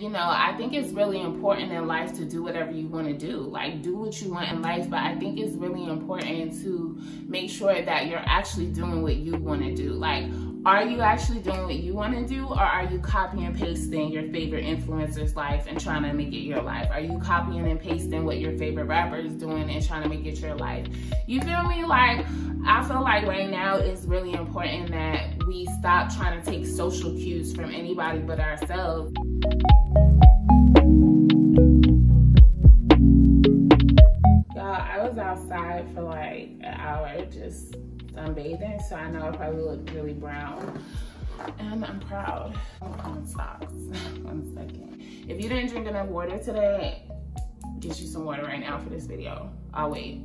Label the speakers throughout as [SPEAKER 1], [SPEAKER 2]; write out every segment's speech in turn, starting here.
[SPEAKER 1] You know, I think it's really important in life to do whatever you want to do. Like, do what you want in life. But I think it's really important to make sure that you're actually doing what you want to do. Like, are you actually doing what you want to do or are you copying and pasting your favorite influencer's life and trying to make it your life are you copying and pasting what your favorite rapper is doing and trying to make it your life you feel me like i feel like right now it's really important that we stop trying to take social cues from anybody but ourselves i was outside for like an hour just sunbathing, so I know I probably look really brown. And I'm proud. On socks. One second. If you didn't drink enough water today, get you some water right now for this video. I'll wait.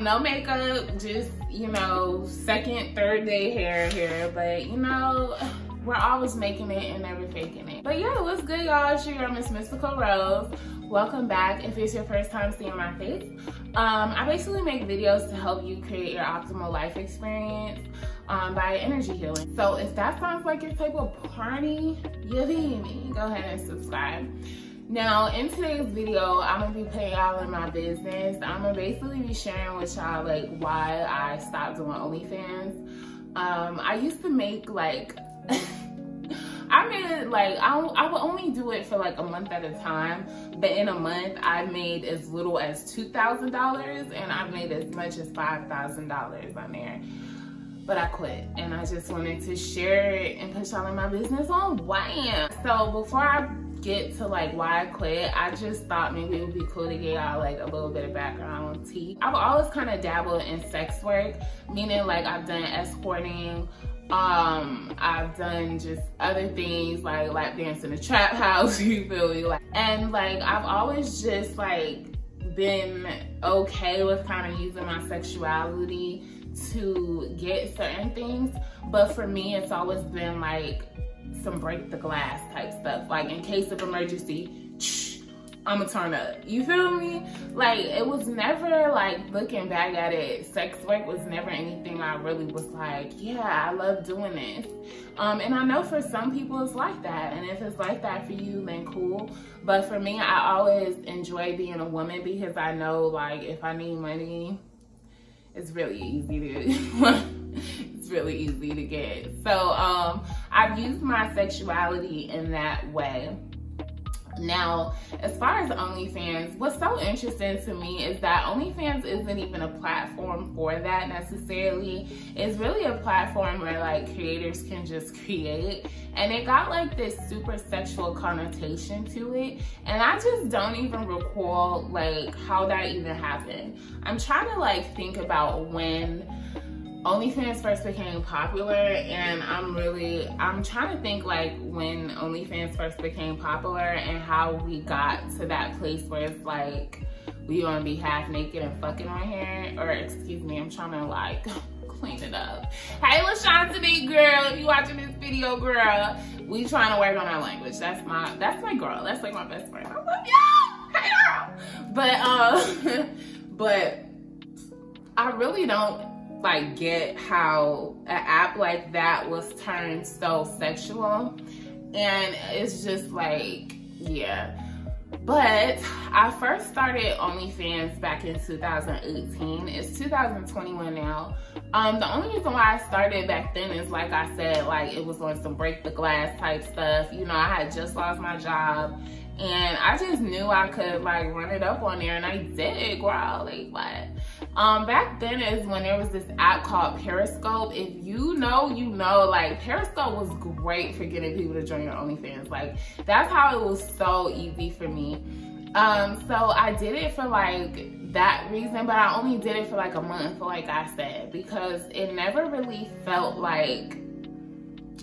[SPEAKER 1] No makeup, just, you know, second, third day hair here, but you know, we're always making it and never faking it. But yeah, what's good, y'all? It's your girl, Myss Mystikal Rose. Welcome back if it's your first time seeing my face. Um, I basically make videos to help you create your optimal life experience um, by energy healing. So if that sounds like your type of party, you hear me, go ahead and subscribe. Now, in today's video, I'm gonna be putting y'all in my business. I'm gonna basically be sharing with y'all like why I stopped doing OnlyFans. Um, I used to make like I made it like I, I would only do it for like a month at a time, but in a month I made as little as two thousand dollars, and I've made as much as five thousand dollars on there. But I quit, and I just wanted to share it and put y'all in my business on wham. So before I get to like why I quit, I just thought maybe it would be cool to get y'all like a little bit of background on tea. I've always kind of dabbled in sex work, meaning like I've done escorting, um i've done just other things like lap dance in the trap house you feel me like and like i've always just like been okay with kind of using my sexuality to get certain things but for me it's always been like some break the glass type stuff like in case of emergency I'm gonna turn up. You feel me? Like it was never like looking back at it, sex work was never anything I really was like, yeah, I love doing this. Um, and I know for some people it's like that. And if it's like that for you, then cool. But for me, I always enjoy being a woman because I know like if I need money, it's really easy to really easy to get. So um I've used my sexuality in that way now, as far as OnlyFans, what's so interesting to me is that OnlyFans isn't even a platform for that necessarily. It's really a platform where like creators can just create and it got like this super sexual connotation to it. And I just don't even recall like how that even happened. I'm trying to like think about when OnlyFans first became popular and I'm really, I'm trying to think like when OnlyFans first became popular and how we got to that place where it's like, we gonna be half naked and fucking on here, or excuse me, I'm trying to like clean it up. Hey LaShanta girl, if you watching this video, girl, we trying to work on our language. That's my, that's my girl. That's like my best friend. I love you, hey girl. But, um, but I really don't like get how an app like that was turned so sexual and it's just like yeah but I first started OnlyFans back in 2018. It's 2021 now. Um, the only reason why I started back then is like I said, like it was on some break the glass type stuff. You know, I had just lost my job and I just knew I could like run it up on there and I did, girl. Like what? Um, back then is when there was this app called Periscope. If you know, you know, like Periscope was great for getting people to join your OnlyFans. Like that's how it was so easy for me. Um, so I did it for like that reason, but I only did it for like a month, like I said, because it never really felt like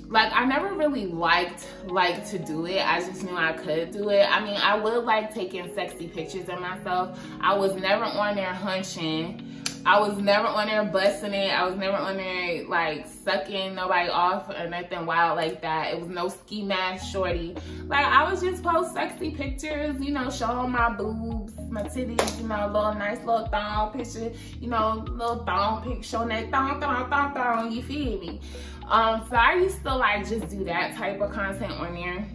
[SPEAKER 1] like I never really liked like to do it. I just knew I could do it. I mean, I would like taking sexy pictures of myself. I was never on there hunching. I was never on there busting it. I was never on there like sucking nobody off or nothing wild like that. It was no ski mask shorty. Like I was just post sexy pictures, you know, showing my boobs, my titties, you know, little nice little thong picture, you know, little thong pic showing that thong, thong, thong, thong, you feel me? Um, so I used to like just do that type of content on there.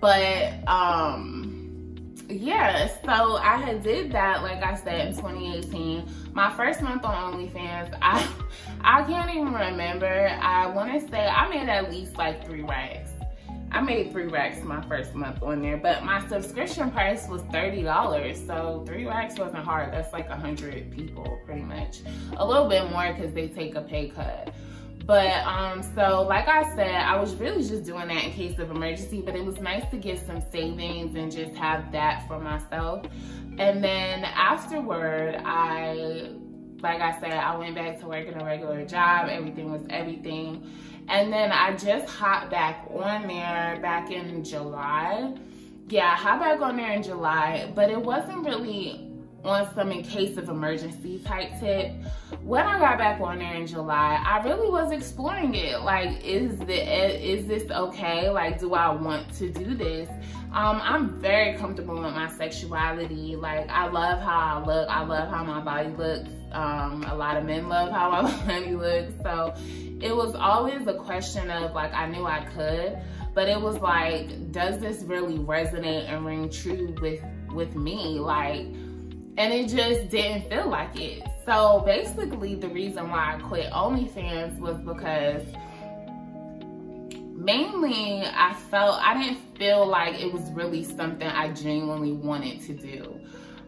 [SPEAKER 1] But um yeah, so I had did that, like I said, in 2018. My first month on OnlyFans, I I can't even remember. I wanna say I made at least like three racks. I made three racks my first month on there, but my subscription price was $30. So three racks wasn't hard. That's like a hundred people pretty much. A little bit more because they take a pay cut. But um, so like I said, I was really just doing that in case of emergency, but it was nice to get some savings and just have that for myself. And then afterward, I, like I said, I went back to working a regular job. Everything was everything. And then I just hopped back on there back in July. Yeah, I hopped back on there in July, but it wasn't really on some in case of emergency type tip. When I got back on there in July, I really was exploring it. Like, is the is this okay? Like, do I want to do this? Um, I'm very comfortable with my sexuality. Like, I love how I look. I love how my body looks. Um, a lot of men love how my body looks. So it was always a question of like, I knew I could, but it was like, does this really resonate and ring true with, with me? Like, and it just didn't feel like it. So basically the reason why I quit OnlyFans was because mainly I felt, I didn't feel like it was really something I genuinely wanted to do.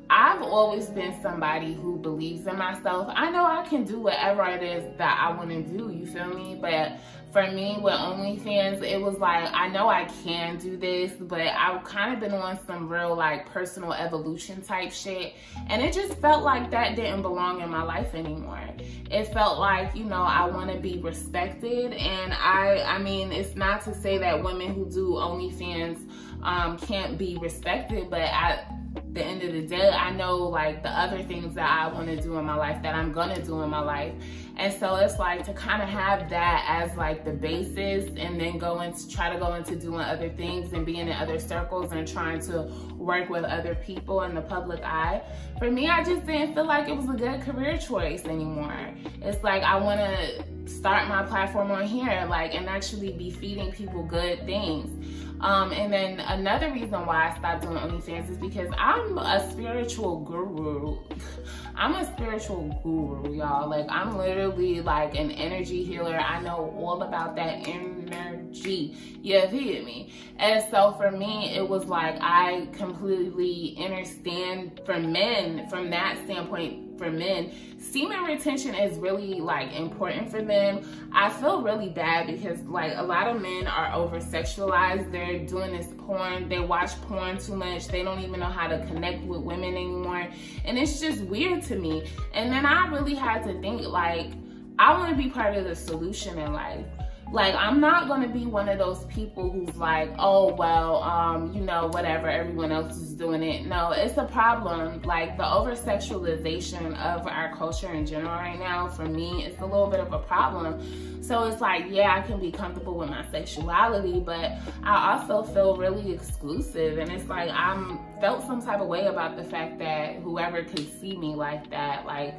[SPEAKER 1] I've always been somebody who believes in myself. I know I can do whatever it is that I want to do, you feel me? But for me with OnlyFans, it was like, I know I can do this, but I've kind of been on some real like personal evolution type shit. And it just felt like that didn't belong in my life anymore. It felt like, you know, I want to be respected. And I, I mean, it's not to say that women who do OnlyFans um, can't be respected, but I, the end of the day, I know like the other things that I want to do in my life that I'm gonna do in my life. And so it's like to kind of have that as like the basis and then go into try to go into doing other things and being in other circles and trying to work with other people in the public eye. For me, I just didn't feel like it was a good career choice anymore. It's like I want to start my platform on here like and actually be feeding people good things. Um, and then another reason why I stopped doing OnlyFans is because I'm a spiritual guru. I'm a spiritual guru, y'all. Like I'm literally like an energy healer. I know all about that energy. You feel me? And so for me, it was like I completely understand for men from that standpoint for men, semen retention is really like important for them. I feel really bad because like a lot of men are over sexualized. They're doing this porn. They watch porn too much. They don't even know how to connect with women anymore. And it's just weird to me. And then I really had to think like, I want to be part of the solution in life. Like, I'm not gonna be one of those people who's like, oh, well, um, you know, whatever, everyone else is doing it. No, it's a problem. Like, the over sexualization of our culture in general right now, for me, it's a little bit of a problem. So it's like, yeah, I can be comfortable with my sexuality, but I also feel really exclusive. And it's like, I'm felt some type of way about the fact that whoever could see me like that, like,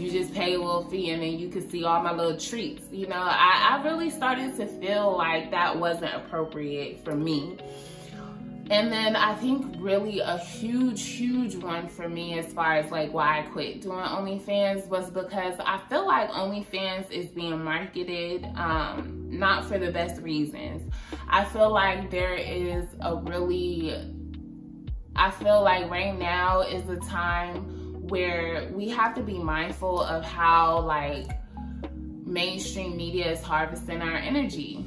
[SPEAKER 1] you just pay a little fee and then you can see all my little treats. You know, I, I really started to feel like that wasn't appropriate for me. And then I think really a huge, huge one for me as far as like why I quit doing OnlyFans was because I feel like OnlyFans is being marketed um, not for the best reasons. I feel like there is a really, I feel like right now is the time where we have to be mindful of how like mainstream media is harvesting our energy.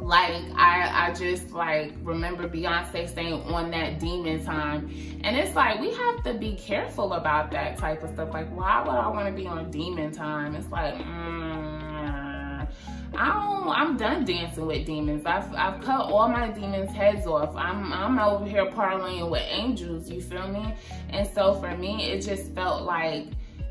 [SPEAKER 1] Like I, I just like remember Beyonce saying on that demon time. And it's like we have to be careful about that type of stuff. Like why would I want to be on demon time? It's like, mm, I don't, I'm done dancing with demons. I've, I've cut all my demons' heads off. I'm, I'm over here parlaying with angels, you feel me? And so for me, it just felt like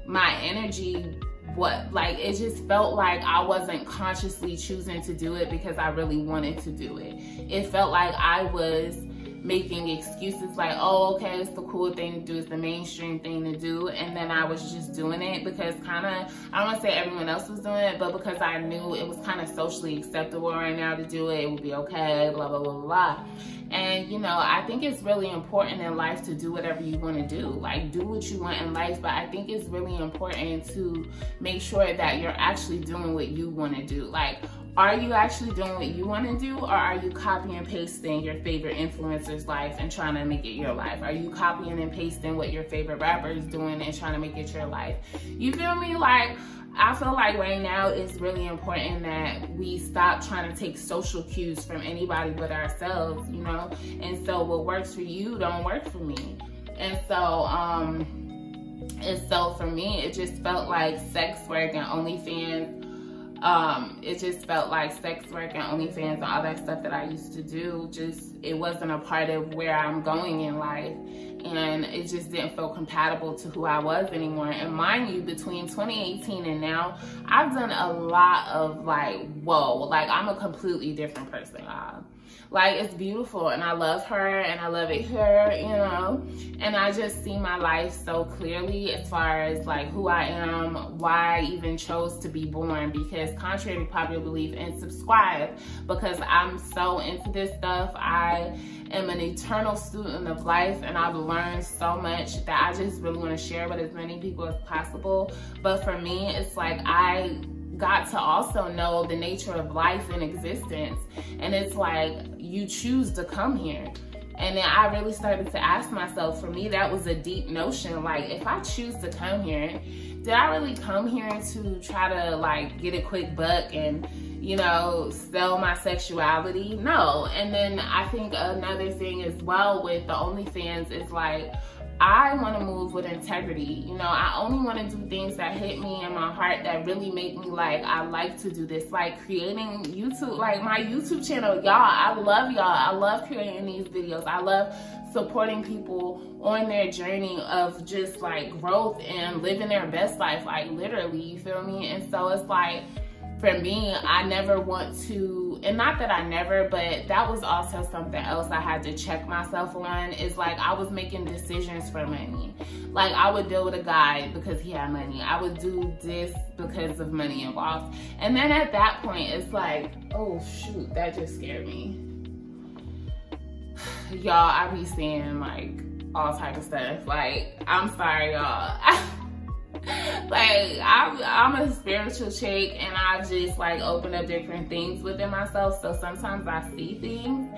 [SPEAKER 1] my energy what like it just felt like I wasn't consciously choosing to do it because I really wanted to do it. It felt like I was making excuses like, oh, okay, it's the cool thing to do, it's the mainstream thing to do. And then I was just doing it because kind of, I don't want to say everyone else was doing it, but because I knew it was kind of socially acceptable right now to do it, it would be okay, blah, blah, blah, blah. And, you know, I think it's really important in life to do whatever you want to do. Like, do what you want in life. But I think it's really important to make sure that you're actually doing what you want to do. Like, are you actually doing what you want to do or are you copying and pasting your favorite influencer's life and trying to make it your life are you copying and pasting what your favorite rapper is doing and trying to make it your life you feel me like I feel like right now it's really important that we stop trying to take social cues from anybody but ourselves, you know? And so what works for you don't work for me. And so, um, and so for me, it just felt like sex work and OnlyFans um, it just felt like sex work and OnlyFans and all that stuff that I used to do, just, it wasn't a part of where I'm going in life. And it just didn't feel compatible to who I was anymore. And mind you, between 2018 and now, I've done a lot of like, whoa, like I'm a completely different person, y'all. Like it's beautiful and I love her and I love it here, you know. And I just see my life so clearly as far as like who I am, why I even chose to be born because contrary to popular belief and subscribe because I'm so into this stuff. I am an eternal student of life and I've learned so much that I just really want to share with as many people as possible. But for me, it's like I got to also know the nature of life and existence. And it's like you choose to come here. And then I really started to ask myself, for me, that was a deep notion. Like, if I choose to come here, did I really come here to try to like get a quick buck and, you know, sell my sexuality? No. And then I think another thing as well with the OnlyFans is like, I want to move with integrity. You know, I only want to do things that hit me in my heart that really make me like, I like to do this. Like creating YouTube, like my YouTube channel, y'all, I love y'all. I love creating these videos. I love supporting people on their journey of just like growth and living their best life, like literally, you feel me? And so it's like, for me, I never want to, and not that I never, but that was also something else I had to check myself on is like I was making decisions for money. Like I would deal with a guy because he had money. I would do this because of money involved. And then at that point, it's like, oh shoot, that just scared me. y'all, I be seeing like all type of stuff. Like, I'm sorry, y'all. like I'm, I'm a spiritual chick and I just like open up different things within myself. So sometimes I see things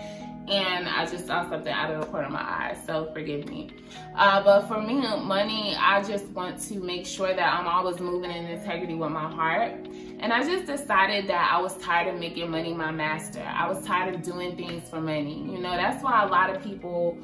[SPEAKER 1] and I just saw something out of the corner of my eye, so forgive me. Uh, but for me, money, I just want to make sure that I'm always moving in integrity with my heart. And I just decided that I was tired of making money my master. I was tired of doing things for money. You know, that's why a lot of people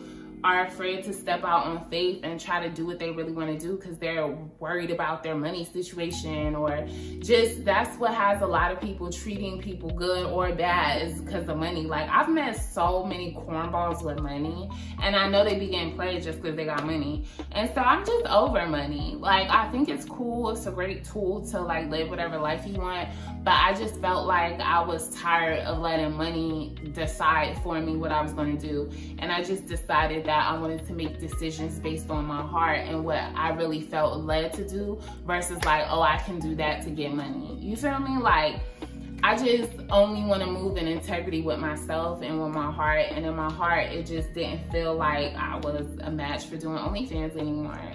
[SPEAKER 1] are afraid to step out on faith and try to do what they really want to do because they're worried about their money situation or just that's what has a lot of people treating people good or bad is because of money. Like I've met so many cornballs with money and I know they be getting played just because they got money. And so I'm just over money. Like I think it's cool. It's a great tool to like live whatever life you want. But I just felt like I was tired of letting money decide for me what I was going to do. And I just decided that that I wanted to make decisions based on my heart and what I really felt led to do versus like, oh, I can do that to get money. You feel me? Like, I just only want to move in integrity with myself and with my heart. And in my heart, it just didn't feel like I was a match for doing OnlyFans anymore.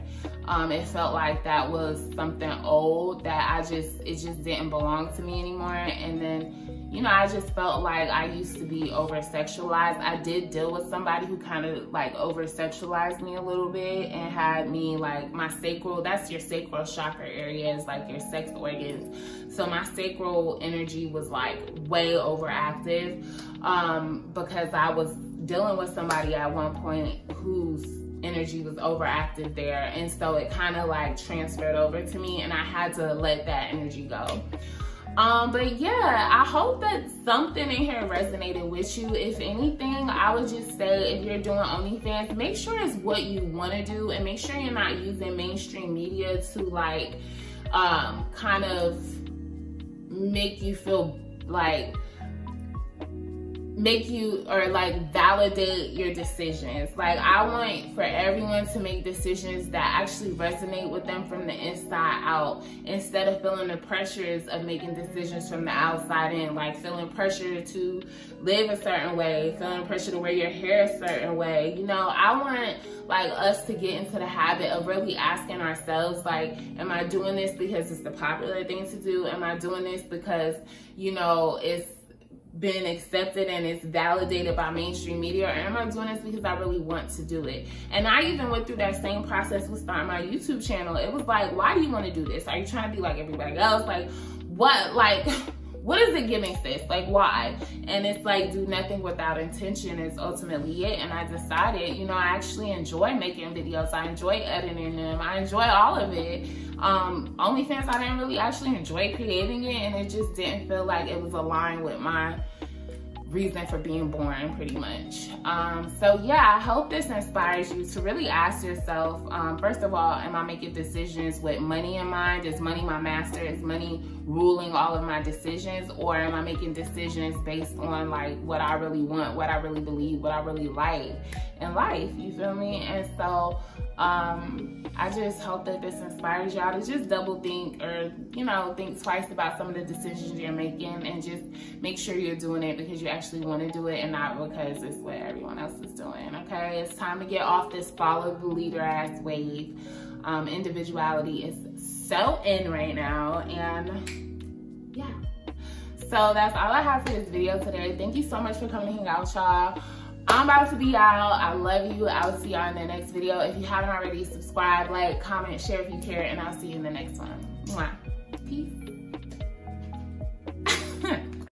[SPEAKER 1] Um, it felt like that was something old that I just, it just didn't belong to me anymore. And then you know, I just felt like I used to be over sexualized. I did deal with somebody who kind of like over sexualized me a little bit and had me like my sacral, that's your sacral chakra area, is like your sex organs. So my sacral energy was like way overactive um, because I was dealing with somebody at one point whose energy was overactive there. And so it kind of like transferred over to me and I had to let that energy go. Um, but yeah, I hope that something in here resonated with you. If anything, I would just say if you're doing OnlyFans, make sure it's what you want to do and make sure you're not using mainstream media to like um, kind of make you feel like make you or like validate your decisions. Like I want for everyone to make decisions that actually resonate with them from the inside out instead of feeling the pressures of making decisions from the outside in, like feeling pressure to live a certain way, feeling pressure to wear your hair a certain way. You know, I want like us to get into the habit of really asking ourselves like, am I doing this because it's the popular thing to do? Am I doing this because, you know, it's been accepted and it's validated by mainstream media or am I doing this because I really want to do it? And I even went through that same process with starting my YouTube channel. It was like, why do you want to do this? Are you trying to be like everybody else? Like, what? Like, what is it giving sis? Like, why? And it's like, do nothing without intention is ultimately it. And I decided, you know, I actually enjoy making videos. I enjoy editing them. I enjoy all of it. Um, OnlyFans, I didn't really actually enjoy creating it. And it just didn't feel like it was aligned with my reason for being born pretty much. Um, so yeah i hope this inspires you to really ask yourself um, first of all am i making decisions with money in mind? Is money my master? Is money ruling all of my decisions? Or am i making decisions based on like what i really want what i really believe what i really like in life? You feel me? And so um, I just hope that this inspires y'all to just double think or, you know, think twice about some of the decisions you're making and just make sure you're doing it because you actually want to do it and not because it's what everyone else is doing, okay? It's time to get off this follow the leader ass wave. Um, individuality is so in right now and yeah. So that's all I have for this video today. Thank you so much for coming to hang out y'all. I'm about to be out. I love you. I will see y'all in the next video. If you haven't already, subscribe, like, comment, share if you care, and I'll see you in the next one. Mwah. Peace.